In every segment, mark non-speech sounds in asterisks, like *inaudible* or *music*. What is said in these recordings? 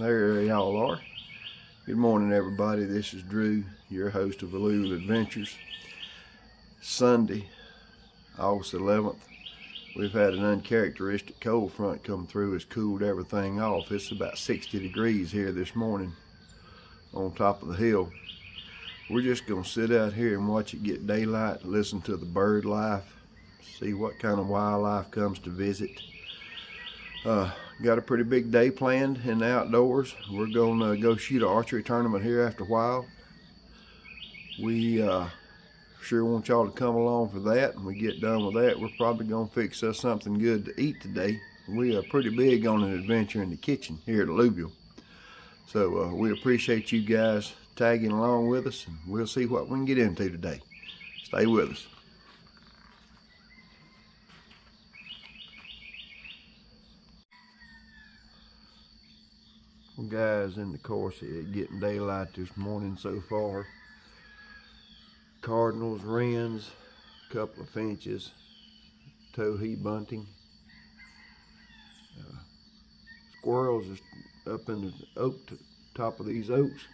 There y'all are. Good morning, everybody. This is Drew, your host of Alluvial Adventures. Sunday, August 11th. We've had an uncharacteristic cold front come through. It's cooled everything off. It's about 60 degrees here this morning on top of the hill. We're just going to sit out here and watch it get daylight, listen to the bird life, see what kind of wildlife comes to visit. Uh, got a pretty big day planned in the outdoors. We're going to go shoot an archery tournament here after a while. We uh, sure want y'all to come along for that. And we get done with that, we're probably going to fix us something good to eat today. We are pretty big on an adventure in the kitchen here at Alluvial. So uh, we appreciate you guys tagging along with us, and we'll see what we can get into today. Stay with us. Well, guys, in the course of getting daylight this morning so far, cardinals, wrens, couple of finches, towhee bunting, uh, squirrels are up in the oak top of these oaks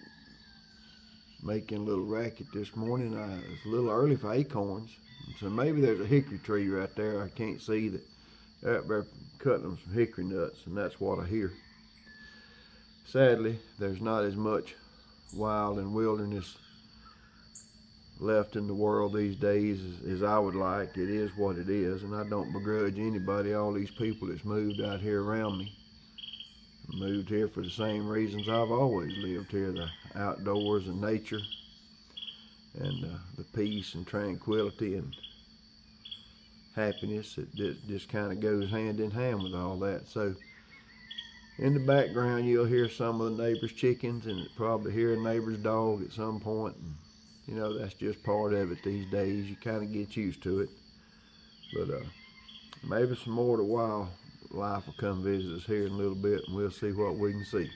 making a little racket this morning. Uh, it's a little early for acorns, so maybe there's a hickory tree right there. I can't see that. Out there cutting them some hickory nuts, and that's what I hear. Sadly, there's not as much wild and wilderness left in the world these days as, as, I would like. It is what it is, and I don't begrudge anybody, all these people that's moved out here around me. Moved here for the same reasons I've always lived here, the outdoors and nature, and uh, the peace and tranquility and happiness that, just kind of goes hand in hand with all that. So in the background, you'll hear some of the neighbor's chickens and probably hear a neighbor's dog at some point. And, you know, that's just part of it these days. You kind of get used to it. But uh, maybe some more of the wildlife will come visit us here in a little bit and we'll see what we can see.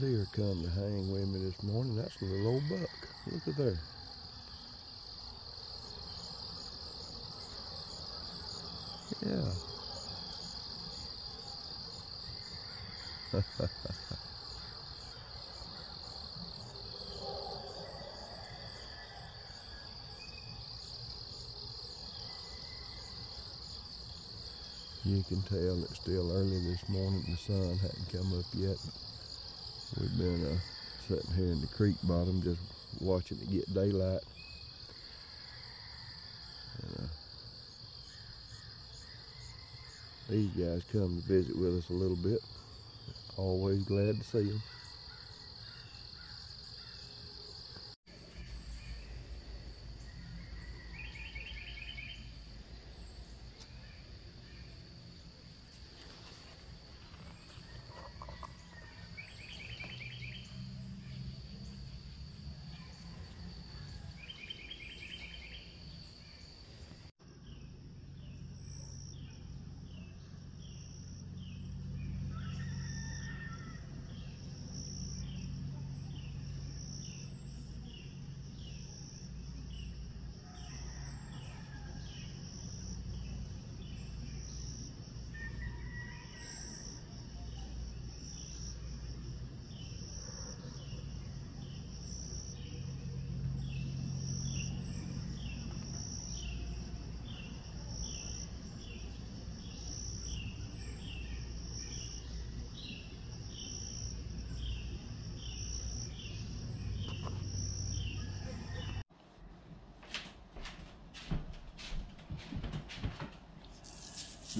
Deer come to hang with me this morning. That's a little old buck. Look at there. Yeah. *laughs* you can tell it's still early this morning. The sun hadn't come up yet. We've been uh, sitting here in the creek bottom just watching it get daylight. And, uh, these guys come to visit with us a little bit. Always glad to see them.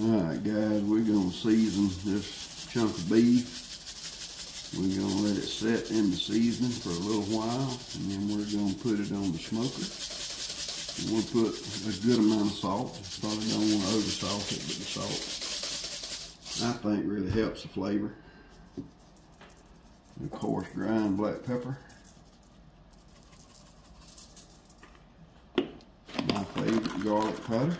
Alright guys, we're gonna season this chunk of beef. We're gonna let it set in the seasoning for a little while and then we're gonna put it on the smoker. And we'll put a good amount of salt. Probably don't want to over salt it, but the salt I think really helps the flavor. And of course ground black pepper. My favorite garlic powder.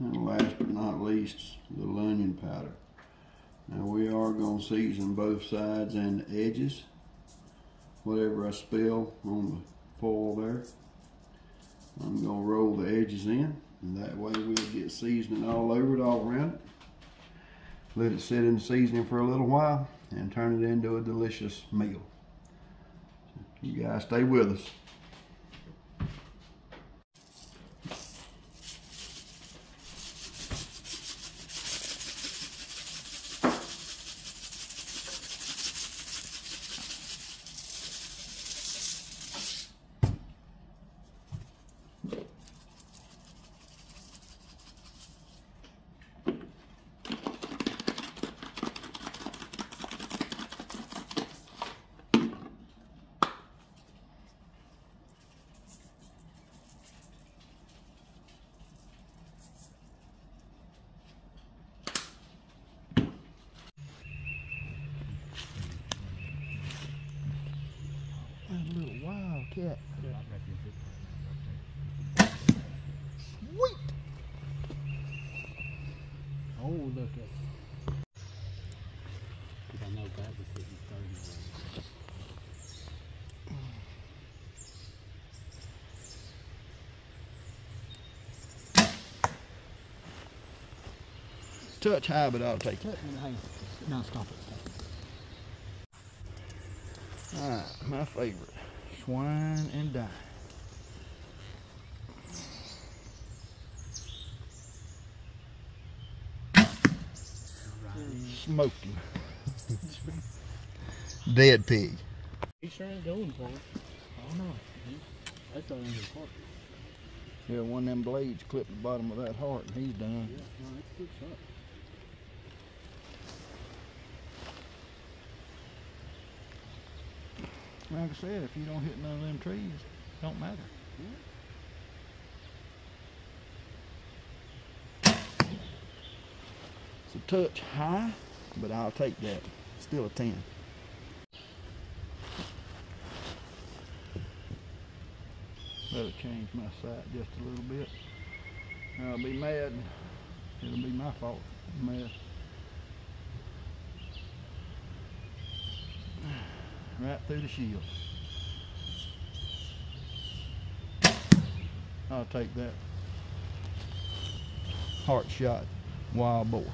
And last but not least, the onion powder. Now we are going to season both sides and the edges. Whatever I spill on the foil there, I'm going to roll the edges in. And that way we'll get seasoning all over it, all around it. Let it sit in the seasoning for a little while and turn it into a delicious meal. You guys stay with us. Cat. Sweet! Oh, look at I know that was hitting 30 Touch high, but I'll take it. No, stop it. All right, my favorite wine and dine. Smoked him. *laughs* Dead pig. He sure ain't going for it. Oh no. That's all in his heart. Yeah, one of them blades clipped the bottom of that heart and he's done. Yeah, no, it's a good shot. Like I said, if you don't hit none of them trees, it don't matter. It's a touch high, but I'll take that. Still a 10. Better change my sight just a little bit. I'll be mad It'll be my fault. Mess. Right through the shield. I'll take that. Heart shot, wild boar.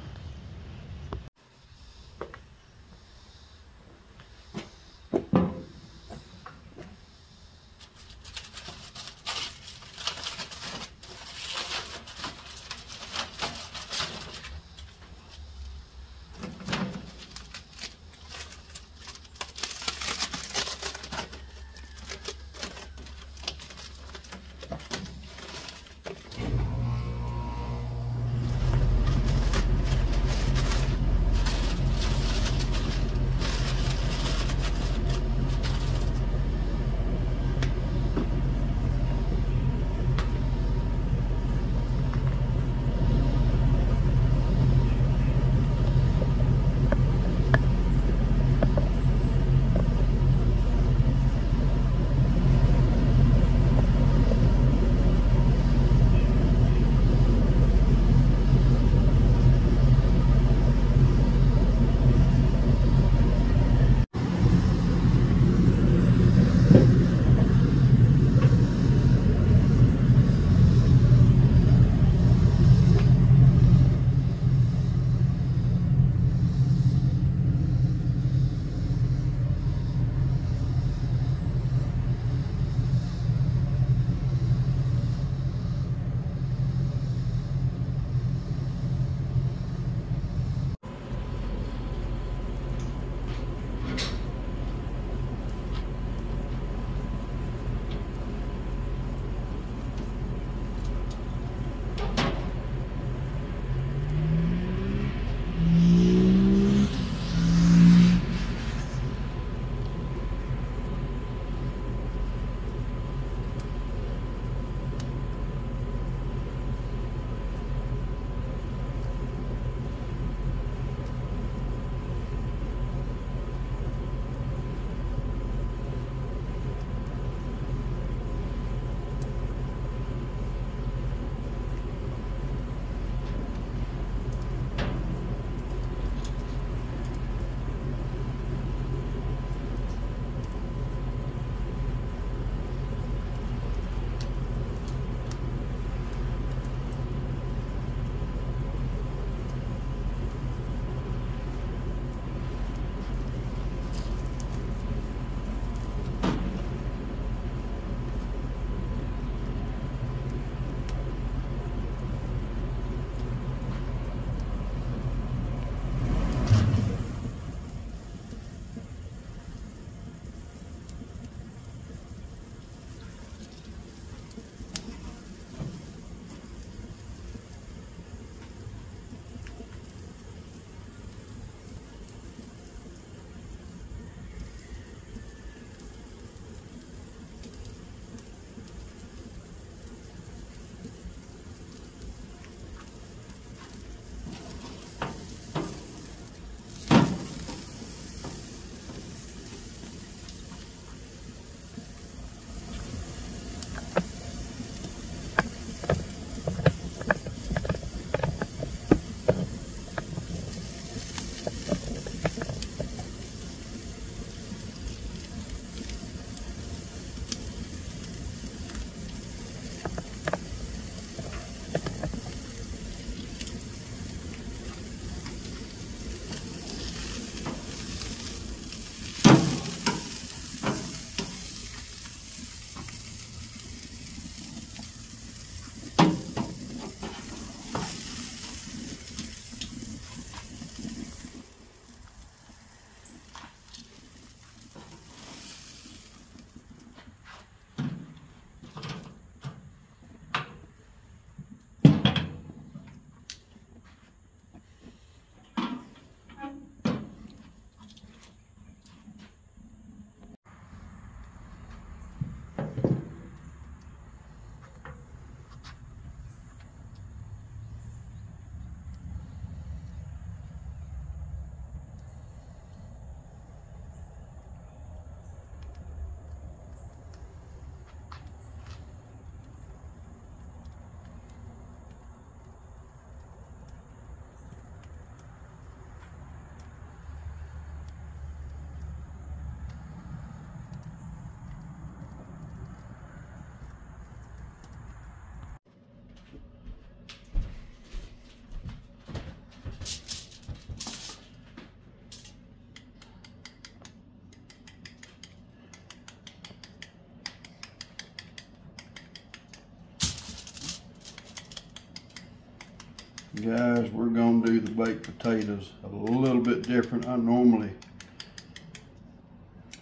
Guys, we're gonna do the baked potatoes a little bit different. I normally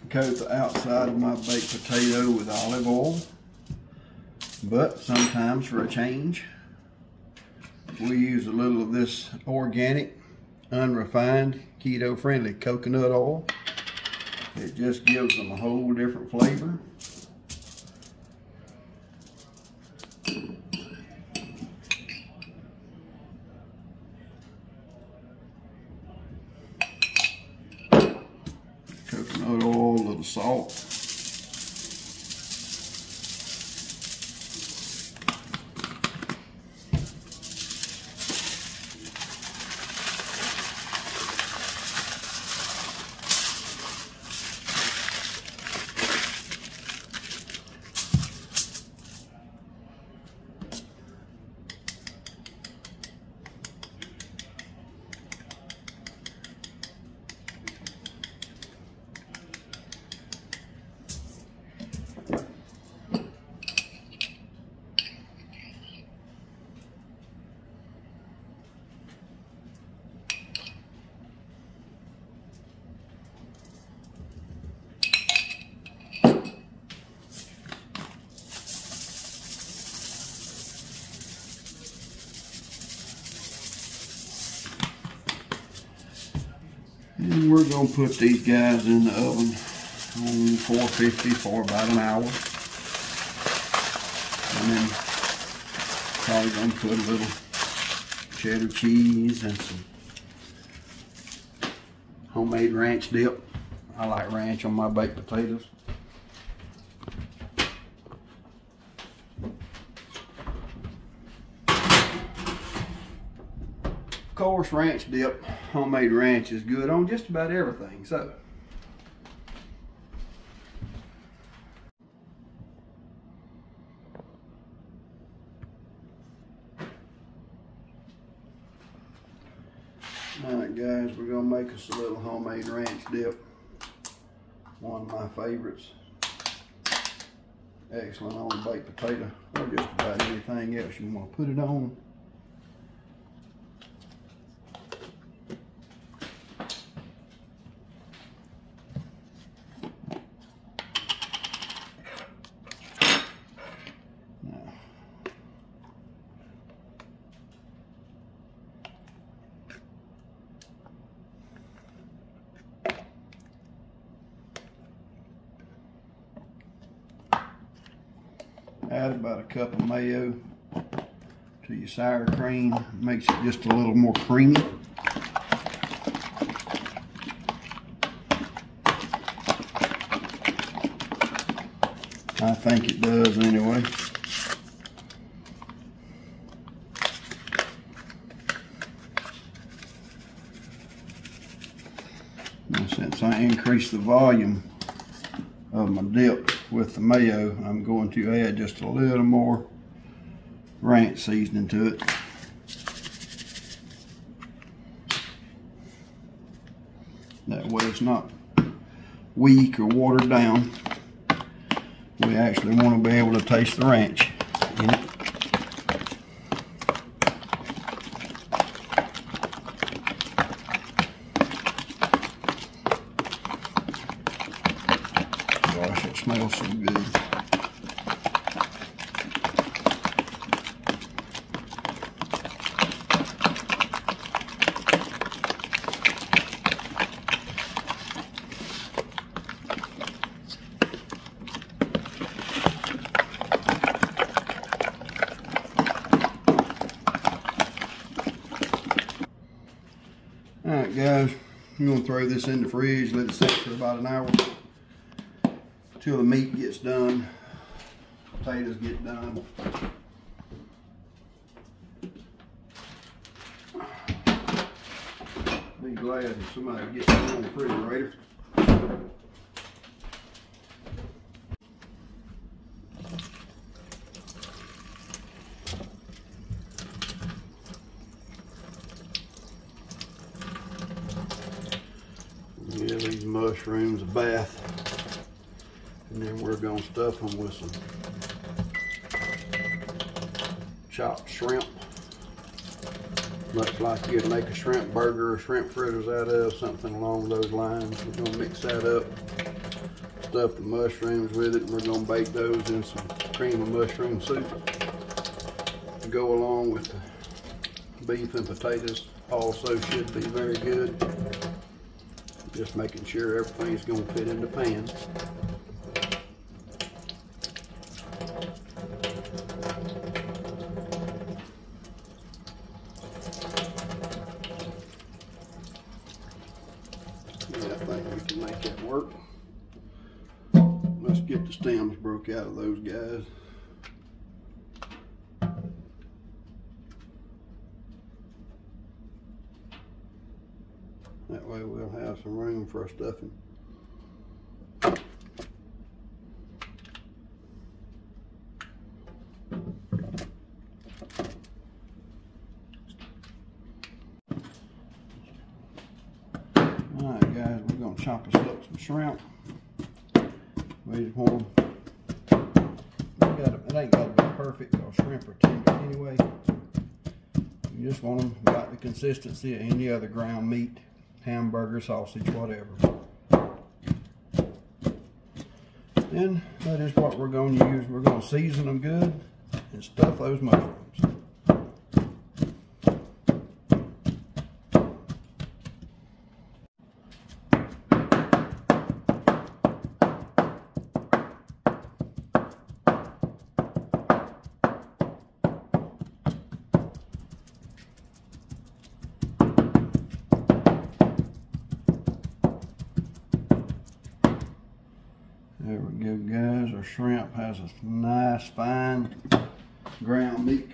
coat the outside of my baked potato with olive oil. But sometimes for a change, we use a little of this organic, unrefined, keto-friendly coconut oil. It just gives them a whole different flavor. Coconut oil, a little salt. We're gonna put these guys in the oven on 450 for about an hour. And then probably gonna put a little cheddar cheese and some homemade ranch dip. I like ranch on my baked potatoes. Of course, ranch dip, homemade ranch is good on just about everything. So, all right, guys, we're gonna make us a little homemade ranch dip. One of my favorites. Excellent on baked potato or just about anything else you want to put it on. add about a cup of mayo to your sour cream. Makes it just a little more creamy. I think it does anyway. Since I increased the volume of my dip with the mayo, I'm going to add just a little more ranch seasoning to it. That way it's not weak or watered down. We actually want to be able to taste the ranch in it. Gosh, it smells so good. Guys, I'm to throw this in the fridge, let it sit for about an hour till the meat gets done, potatoes get done. Be glad if somebody gets it on the refrigerator. Give these mushrooms a bath. And then we're gonna stuff them with some chopped shrimp. much like you'd make a shrimp burger or shrimp fritters out of, something along those lines. We're gonna mix that up, stuff the mushrooms with it, and we're gonna bake those in some cream of mushroom soup to go along with the beef and potatoes. Also should be very good. Just making sure everything's gonna fit in the pan. For our stuffing. Alright guys, we're gonna chop us up some shrimp. We just want it ain't gotta be perfect, cause shrimp are tender anyway. You just want them about the consistency of any other ground meat, hamburger, sausage, whatever. Then that is what we're going to use. We're going to season them good and stuff those mushrooms.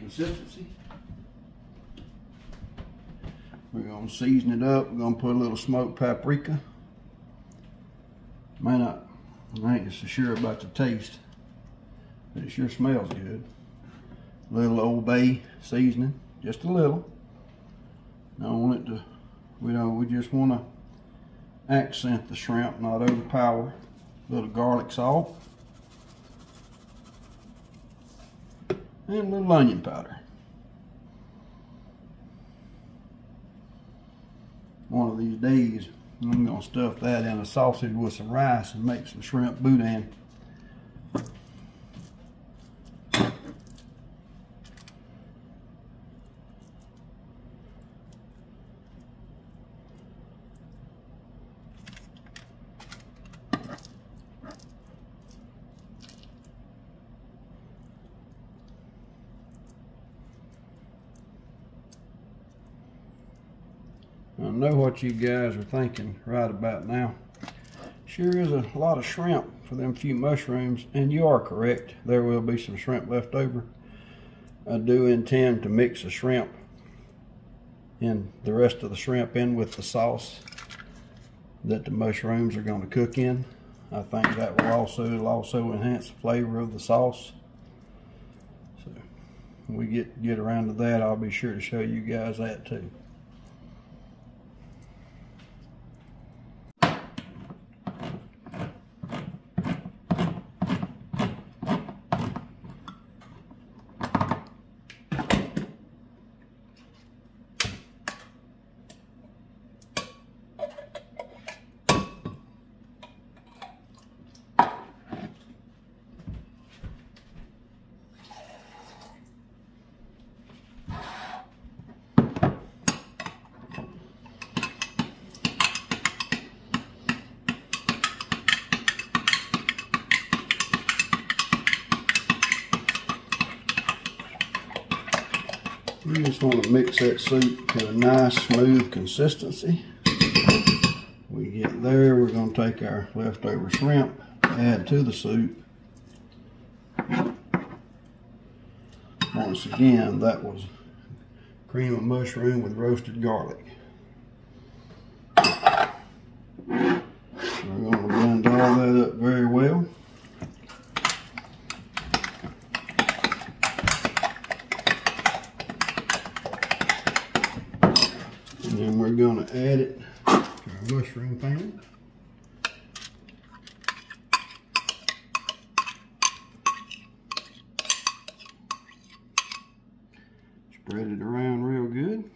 Consistency. We're gonna season it up. We're gonna put a little smoked paprika. May not, I ain't so sure about the taste, but it sure smells good. A little Old Bay seasoning, just a little. Don't want it to, we don't, we just wanna accent the shrimp, not overpower A little garlic salt, and a little onion powder. One of these days, I'm gonna stuff that in a sausage with some rice and make some shrimp boudin. I know you guys are thinking right about now. Sure is a lot of shrimp for them few mushrooms, and you are correct. There will be some shrimp left over. I do intend to mix the shrimp and the rest of the shrimp in with the sauce that the mushrooms are going to cook in. I think that will also also enhance the flavor of the sauce. So when we get get around to that, I'll be sure to show you guys that too. We just want to mix that soup to a nice smooth consistency. We get there, we're going to take our leftover shrimp, add to the soup. Once again, that was cream of mushroom with roasted garlic. We're going to blend all that up very well. And then we're gonna add it to our mushroom pan. Spread it around real good.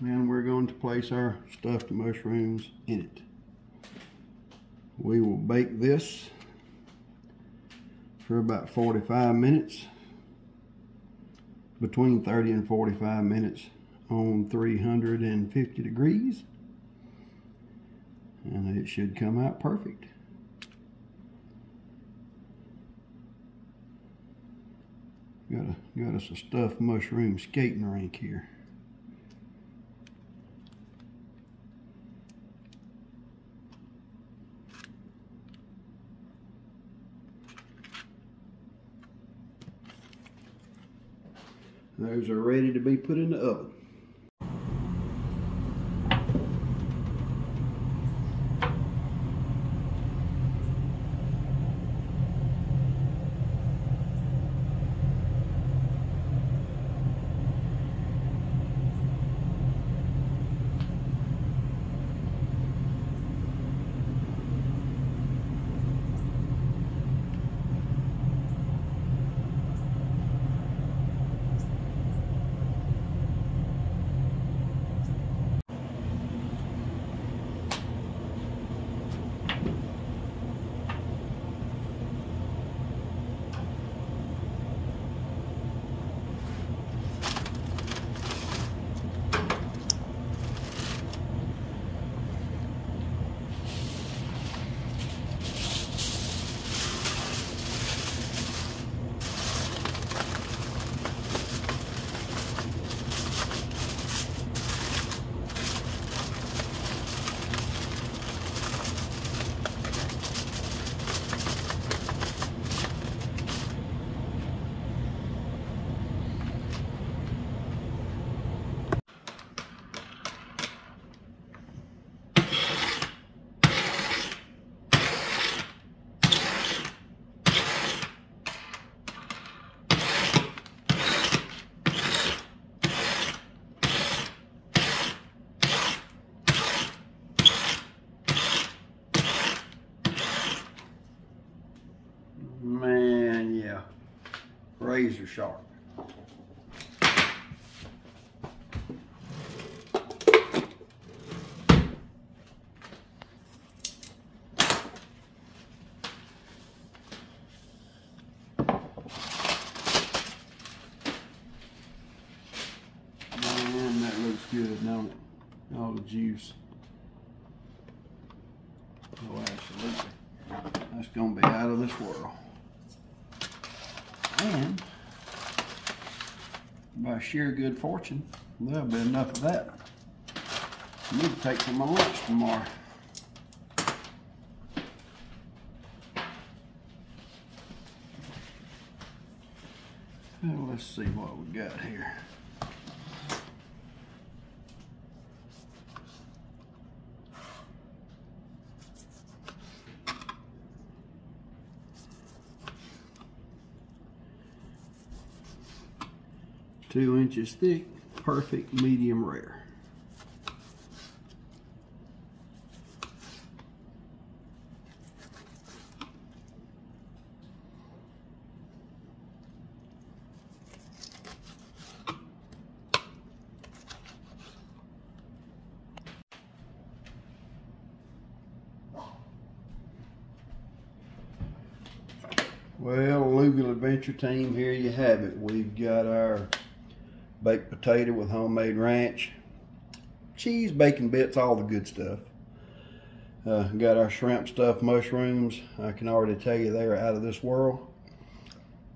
And we're going to place our stuffed mushrooms in it. We will bake this for about 45 minutes, between 30 and 45 minutes on 350 degrees. And it should come out perfect. Got a got us a stuffed mushroom skating rink here. Those are ready to be put in the oven. Man, yeah. Razor sharp. Man, that looks good, it? All the juice. Oh, absolutely. That's gonna be out of this world. And by sheer good fortune, there'll be enough of that. I need to take for my lunch tomorrow. Well, let's see what we got here. Two inches thick, perfect medium rare. Well, Alluvial Adventure Team, here you have it. We've got our baked potato with homemade ranch, cheese, bacon bits, all the good stuff. Uh, got our shrimp stuffed mushrooms. I can already tell you they're out of this world.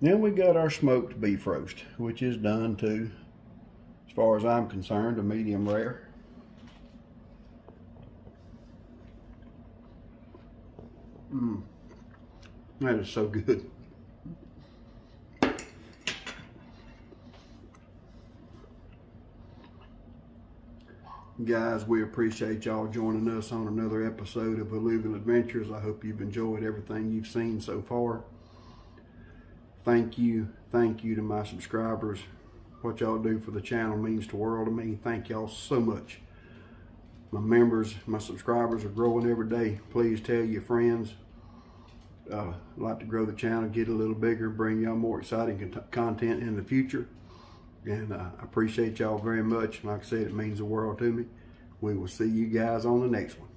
Then we got our smoked beef roast, which is done to, as far as I'm concerned, a medium rare. Mmm, that is so good. Guys, we appreciate y'all joining us on another episode of Alluvial Adventures. I hope you've enjoyed everything you've seen so far. Thank you, thank you to my subscribers. What y'all do for the channel means the world to me. Thank y'all so much. My members, my subscribers are growing every day. Please tell your friends. Uh, I'd like to grow the channel, get a little bigger, bring y'all more exciting content in the future. And uh, I appreciate y'all very much. Like I said, it means the world to me. We will see you guys on the next one.